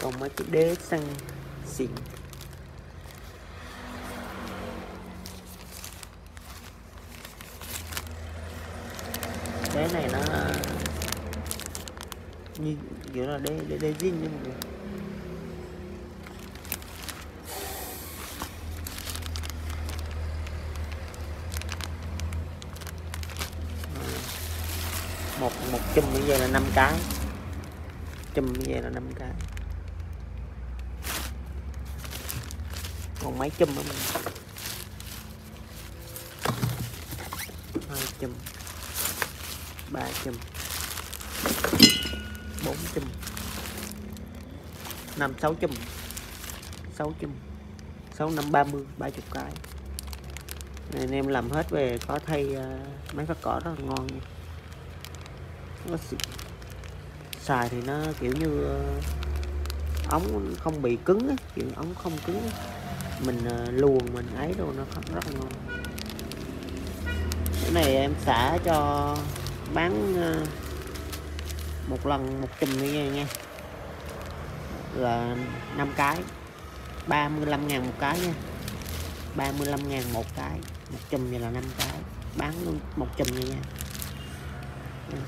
còn mấy cái đế xăng xịn. Đế này nó như kiểu là đế đế, đế zin nha mọi người một một chùm như vậy là năm cái. Chùm như vậy là năm cái. Còn mấy chùm nữa mình hai chùm ba chùm bốn chùm năm sáu chùm sáu chùm sáu năm ba mươi ba chục cái. Này, anh em làm hết về có thay uh, máy phát cỏ rất là ngon nha. Nó xài thì nó kiểu như uh, ống không bị cứng á, kiểu ống không cứng á mình ờ, luồn mình ấy đồ nó không, rất là ngon. Cái này em xả cho bán ờ, một lần một chùm như vậy nha. Là 5 cái 35 ngàn một cái nha. 35 ngàn một cái, một chùm vậy là 5 cái. Bán luôn một chùm vậy nha. Ừ.